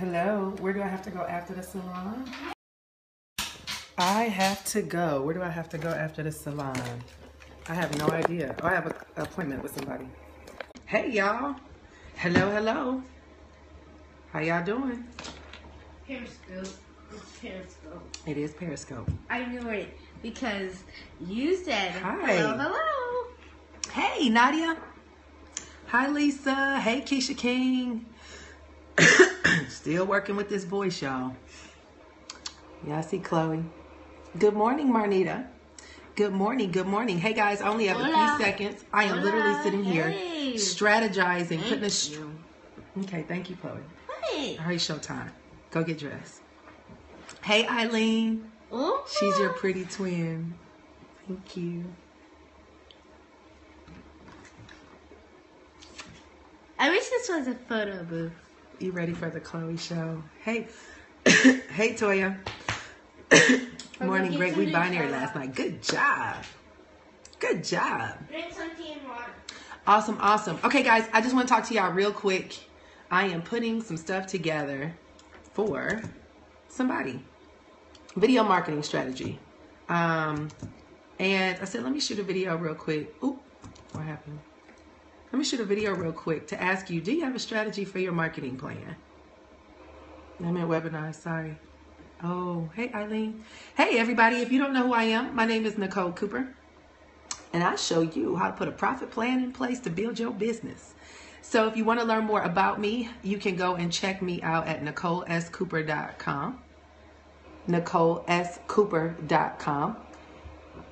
Hello, where do I have to go after the salon? I have to go. Where do I have to go after the salon? I have no idea. Oh, I have an appointment with somebody. Hey, y'all. Hello, hello. How y'all doing? Periscope. It's Periscope. It is Periscope. I knew it because you said Hi. hello, hello. Hey, Nadia. Hi, Lisa. Hey, Keisha King. Still working with this voice, y'all. Yeah, I see Chloe. Good morning, Marnita. Good morning. Good morning. Hey, guys, I only have a few seconds. I am Hola. literally sitting here Hey. strategizing, putting a. Thank St- you. okay, thank you, Chloe. Hey. All right, showtime. Go get dressed. Hey, Eileen. Ooh. She's your pretty twin. Thank you. I wish this was a photo booth. You ready for the Chloe show? Hey, hey, Toya. Morning, great. Webinar last night. Good job. Good job. Drink some tea and water. Awesome, awesome. Okay, guys, I just want to talk to y'all real quick. I am putting some stuff together for somebody. Video marketing strategy. Um, and I said, let me shoot a video real quick. Oop, what happened? Let me shoot a video real quick to ask you, do you have a strategy for your marketing plan? I'm in webinar, sorry. Oh, hey, Eileen. Hey, everybody. If you don't know who I am, my name is Nicole Cooper and I show you how to put a profit plan in place to build your business. So if you want to learn more about me, you can go and check me out at NicoleSCooper.com. NicoleSCooper.com.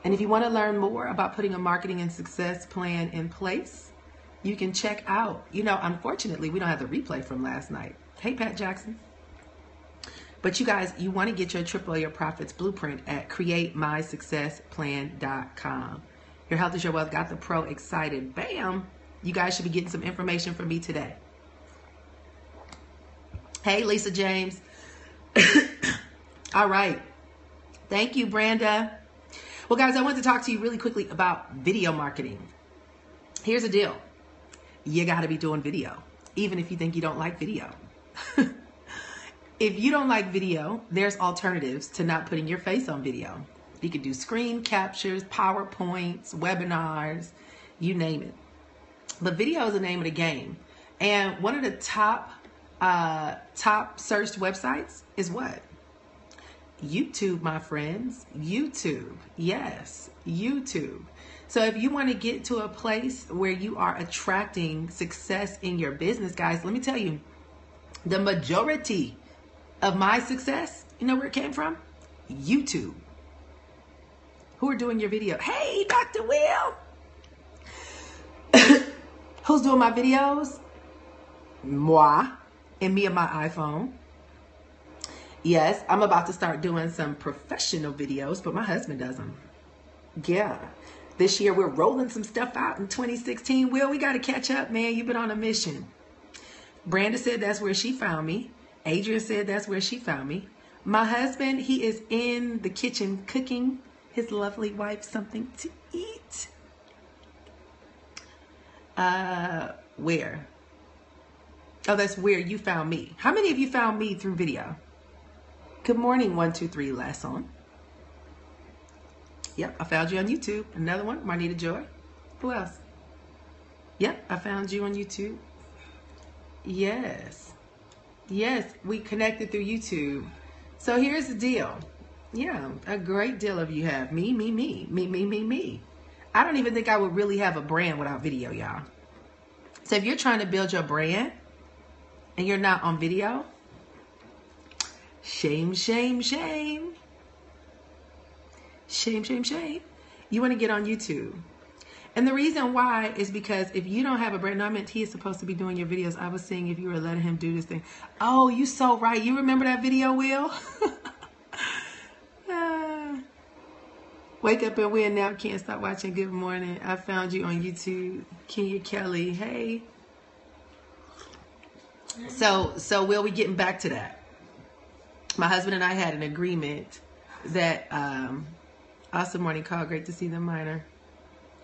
And if you want to learn more about putting a marketing and success plan in place, you can check out. You know, unfortunately, we don't have the replay from last night. Hey, Pat Jackson. But you guys, you want to get your triple your profits blueprint at createmysuccessplan.com. Your health is your wealth. Got the pro excited. Bam! You guys should be getting some information from me today. Hey, Lisa James. All right. Thank you, Branda. Well, guys, I wanted to talk to you really quickly about video marketing. Here's the deal you got to be doing video, even if you think you don't like video. if you don't like video, there's alternatives to not putting your face on video. You could do screen captures, PowerPoints, webinars, you name it. But video is the name of the game. And one of the top uh, top searched websites is what? YouTube, my friends. YouTube. Yes, YouTube. So if you want to get to a place where you are attracting success in your business, guys, let me tell you, the majority of my success, you know where it came from? YouTube. Who are doing your video? Hey, Dr. Will. Who's doing my videos? Moi and me and my iPhone. Yes, I'm about to start doing some professional videos, but my husband does them. Yeah. This year we're rolling some stuff out in 2016. Will, we got to catch up, man. You've been on a mission. Branda said that's where she found me. Adrian said that's where she found me. My husband, he is in the kitchen cooking his lovely wife something to eat. Uh, where? Oh, that's where you found me. How many of you found me through video? Good morning, one, two, three, last on. Yep, I found you on YouTube. Another one, Marnita Joy. Who else? Yep, I found you on YouTube. Yes. Yes, we connected through YouTube. So here's the deal. Yeah, a great deal of you have me, me, me, me, me, me, me. I don't even think I would really have a brand without video, y'all. So if you're trying to build your brand and you're not on video, shame, shame, shame. Shame, shame, shame. You want to get on YouTube. And the reason why is because if you don't have a brand, no, I meant he is supposed to be doing your videos. I was saying if you were letting him do this thing. Oh, you so right. You remember that video, Will? Ah. Wake up and win now. Can't stop watching. Good morning. I found you on YouTube. Kenya Kelly. Hey. So, so Will, we getting back to that. My husband and I had an agreement that um, awesome morning call. Great to see the minor.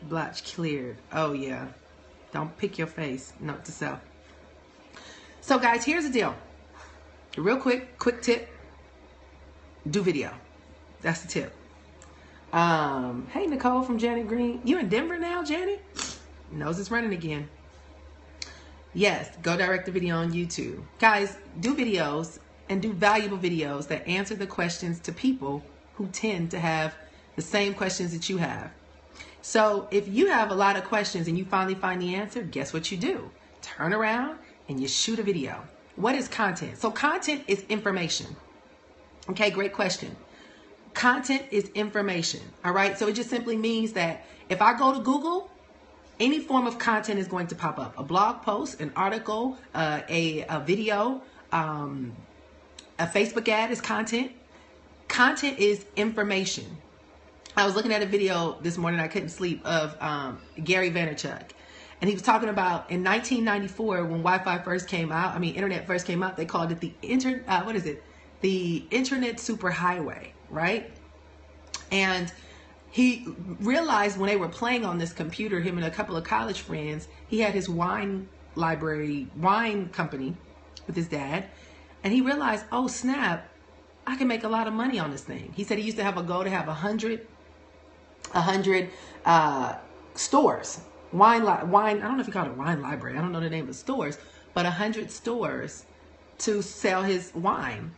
Blotch cleared. Oh yeah. Don't pick your face. Note to self. So guys, here's the deal. real quick, quick tip. Do video. That's the tip. Um, hey Nicole from Janet Green. You in Denver now, Janet? Nose is running again. Yes, go direct the video on YouTube. Guys, do videos and do valuable videos that answer the questions to people who tend to have the same questions that you have. So if you have a lot of questions and you finally find the answer, guess what you do? Turn around and you shoot a video. What is content? So content is information. Okay, great question. Content is information. All right. So it just simply means that if I go to Google, any form of content is going to pop up. A blog post, an article, uh, a, a video, um, a Facebook ad is content. Content is information. I was looking at a video this morning, I couldn't sleep, of um, Gary Vaynerchuk. And he was talking about in 1994 when Wi-Fi first came out. I mean, internet first came out. They called it the inter. Uh, what is it? The internet superhighway, right? And he realized when they were playing on this computer, him and a couple of college friends, he had his wine library, wine company with his dad, and he realized, oh snap, I can make a lot of money on this thing. He said he used to have a goal to have a hundred, a hundred uh, stores, wine, li- wine. I don't know if you call it wine library. I don't know the name of the stores, but a hundred stores to sell his wine.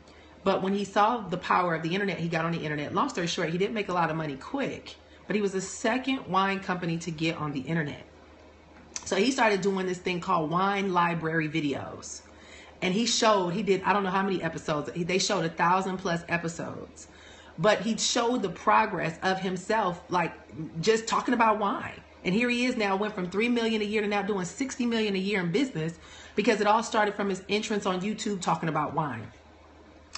But when he saw the power of the internet, he got on the internet. Long story short, he didn't make a lot of money quick, but he was the second wine company to get on the internet. So he started doing this thing called wine library videos. And he showed, he did, I don't know how many episodes, they showed a thousand plus episodes. But he showed the progress of himself, like just talking about wine. And here he is now, went from 3 million a year to now doing 60 million a year in business because it all started from his entrance on YouTube talking about wine.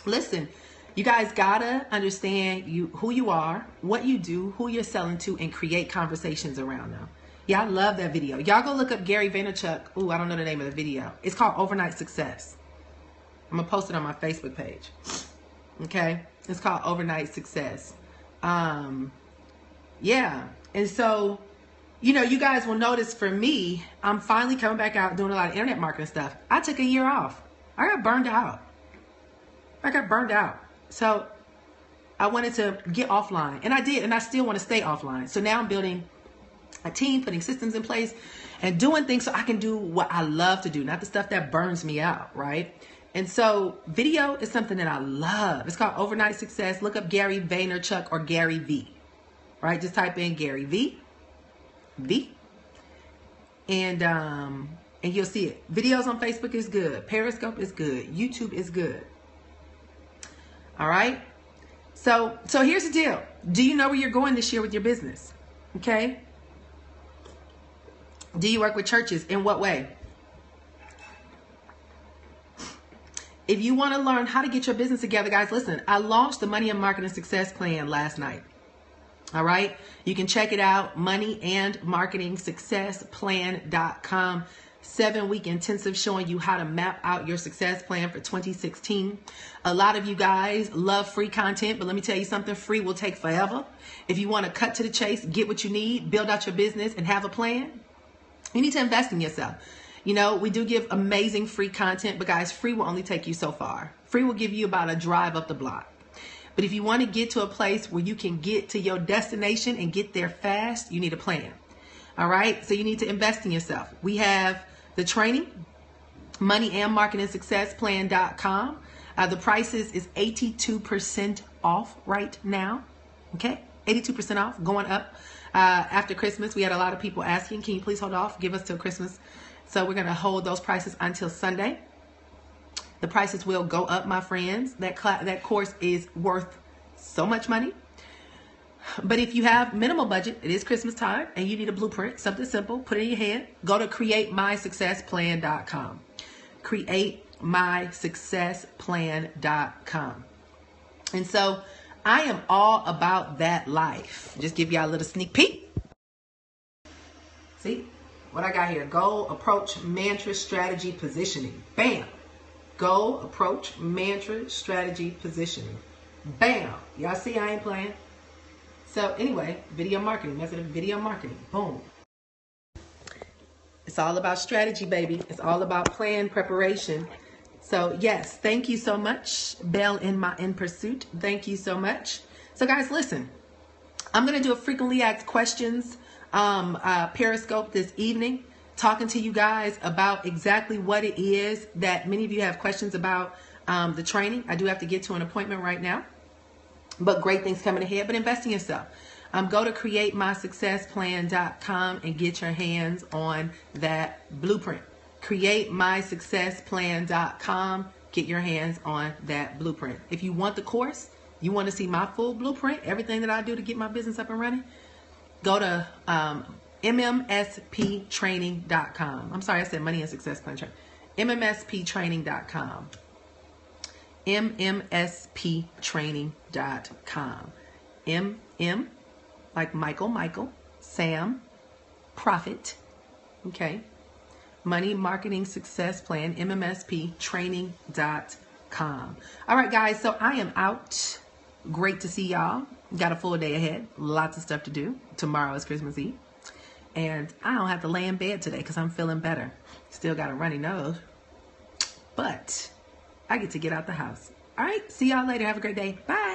Listen, you guys gotta understand you who you are, what you do, who you're selling to, and create conversations around them. Yeah, I love that video. Y'all go look up Gary Vaynerchuk. Ooh, I don't know the name of the video. It's called Overnight Success. I'm gonna post it on my Facebook page. Okay, it's called Overnight Success. Um, yeah, and so you know, you guys will notice for me, I'm finally coming back out doing a lot of internet marketing stuff. I took a year off. I got burned out. I got burned out. So I wanted to get offline, and I did, and I still want to stay offline. So now I'm building a team, putting systems in place, and doing things so I can do what I love to do, not the stuff that burns me out, right? And so video is something that I love. It's called Overnight Success. Look up Gary Vaynerchuk or Gary V, right? Just type in Gary V, V, and um, and you'll see it. Videos on Facebook is good. Periscope is good. YouTube is good. All right. So so here's the deal. Do you know where you're going this year with your business? Okay. Do you work with churches? In what way? If you want to learn how to get your business together, guys, listen, I launched the Money and Marketing Success Plan last night. All right. You can check it out, moneyandmarketingsuccessplan.com. Seven week intensive showing you how to map out your success plan for 2016. A lot of you guys love free content, but let me tell you something free will take forever. If you want to cut to the chase, get what you need, build out your business, and have a plan, you need to invest in yourself. You know, we do give amazing free content, but guys, free will only take you so far. Free will give you about a drive up the block. But if you want to get to a place where you can get to your destination and get there fast, you need a plan. All right. So you need to invest in yourself. We have the training, money and marketing success plan.com. Uh, the prices is 82% off right now. Okay. 82% off going up. Uh, after Christmas, we had a lot of people asking, can you please hold off? Give us till Christmas. So we're going to hold those prices until Sunday. The prices will go up, my friends. That that course is worth so much money. But if you have minimal budget, it is Christmas time, and you need a blueprint, something simple, put it in your head. Go to createmysuccessplan.com. Createmysuccessplan.com. And so I am all about that life. Just give y'all a little sneak peek. See what I got here? Goal, approach, mantra, strategy, positioning. Bam. Goal, approach, mantra, strategy, positioning. Bam. Y'all see I ain't playing. So anyway, video marketing, method of video marketing. Boom. It's all about strategy, baby. It's all about plan, preparation, So yes, thank you so much, Bell in my in pursuit. Thank you so much. So guys, listen, I'm gonna do a frequently asked questions um, uh, Periscope this evening, talking to you guys about exactly what it is that many of you have questions about um, the training. I do have to get to an appointment right now, but great things coming ahead. But invest in yourself. Um, go to createmysuccessplan.com and get your hands on that blueprint. Createmysuccessplan.com. Get your hands on that blueprint. If you want the course, you want to see my full blueprint, everything that I do to get my business up and running, go to um, mmsptraining.com. I'm sorry, I said money and success plan training. mmsptraining.com. mmsptraining.com. MM, like Michael, Michael, Sam, Profit, okay? Money Marketing Success Plan, mmsptraining.com. All right, guys, so I am out. Great to see y'all. Got a full day ahead. Lots of stuff to do. Tomorrow is Christmas Eve. And I don't have to lay in bed today because I'm feeling better. Still got a runny nose. But I get to get out the house. All right. See y'all later. Have a great day. Bye.